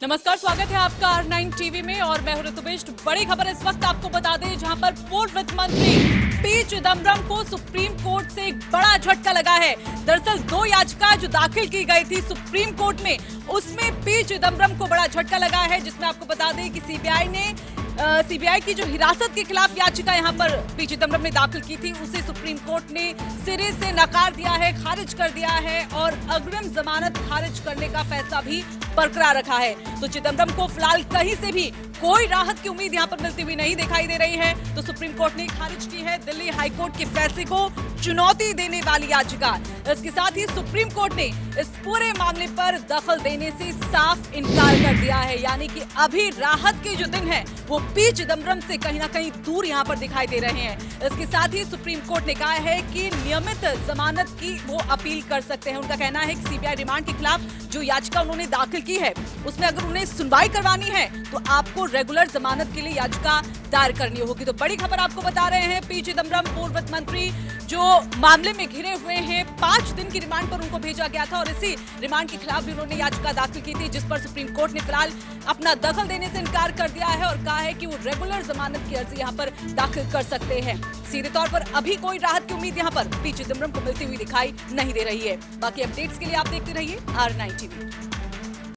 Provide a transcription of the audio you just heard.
नमस्कार, स्वागत है आपका आर नाइन टीवी में और मैं ऋतुबिष्ट। बड़ी खबर इस वक्त आपको बता दें, जहाँ पर पूर्व वित्त मंत्री पी चिदम्बरम को सुप्रीम कोर्ट से एक बड़ा झटका लगा है। दरअसल दो याचिका जो दाखिल की गई थी सुप्रीम कोर्ट में, उसमें पी चिदम्बरम को बड़ा झटका लगा है, जिसमें आपको बता दें कि सीबीआई ने सीबीआई की जो हिरासत के खिलाफ याचिका यहाँ पर पी चिदम्बरम ने दाखिल की थी, उसे सुप्रीम कोर्ट ने सिरे से नकार दिया है, खारिज कर दिया है और अग्रिम जमानत खारिज करने का फैसला भी बरकरार रखा है। तो चिदम्बरम को फ़िलहाल कहीं से भी कोई राहत की उम्मीद यहाँ पर मिलती हुई नहीं दिखाई दे रही है। तो सुप्रीम कोर्ट ने खारिज की है दिल्ली हाईकोर्ट के फैसले को चुनौती देने वाली याचिका। इसके साथ ही सुप्रीम कोर्ट ने इस पूरे मामले पर दखल देने से साफ़ इनकार कर दिया है। यानी कि अभी राहत के जो दिन है, वो पी चिदम्बरम से कहीं ना कहीं दूर यहाँ पर दिखाई दे रहे हैं। इसके साथ ही सुप्रीम कोर्ट ने कहा है कि नियमित जमानत की वो अपील कर सकते हैं। उनका कहना है कि सीबीआई रिमांड के खिलाफ जो याचिका उन्होंने दाखिल की है। उसमें अगर उन्हें सुनवाई करवानी है तो आपको रेगुलर जमानत के लिए याचिका दायर करनी होगी। तो बड़ी खबर आपको बता रहे हैं, पी चिदम्बरम पूर्व वित्त मंत्री, जो मामले में घिरे हुए हैं, पाँच दिन की रिमांड पर उनको भेजा गया था और इसी रिमांड के खिलाफ भी उन्होंने याचिका दाखिल की थी, जिस पर सुप्रीम कोर्ट ने फ़िलहाल अपना दखल देने से इनकार कर दिया है और कहा है कि वो रेगुलर जमानत की अर्जी यहाँ पर दाखिल कर सकते हैं। सीधे तौर पर अभी कोई राहत की उम्मीद यहाँ पर पी चिदम्बरम को मिलती हुई दिखाई नहीं दे रही है। बाकी अपडेट्स के लिए आप देखते रहिए आर नाइन टीवी